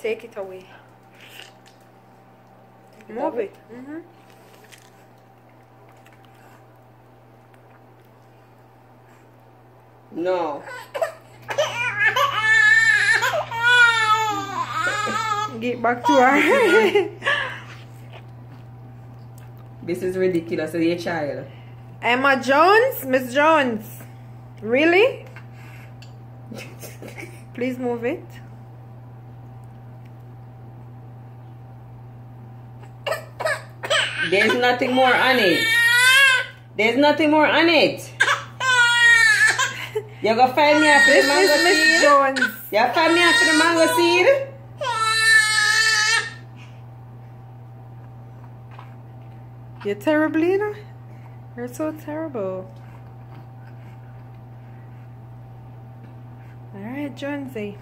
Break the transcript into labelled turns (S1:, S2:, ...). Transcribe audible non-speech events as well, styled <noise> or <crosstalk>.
S1: Take it away.
S2: it
S1: Move
S2: away?
S1: it. Mm-hmm.
S2: No. <coughs>
S1: Get back to her. <laughs>
S2: This is ridiculous of your child.
S1: Emma Jones? Miss Jones. Really? <laughs> Please move it.
S2: There's nothing more on it. There's nothing more on it. You go find me after the mango
S1: is Miss
S2: seed?
S1: Jones.
S2: You find me after the mango seed?
S1: You're terrible, know? You're so terrible. Alright, Jonesy.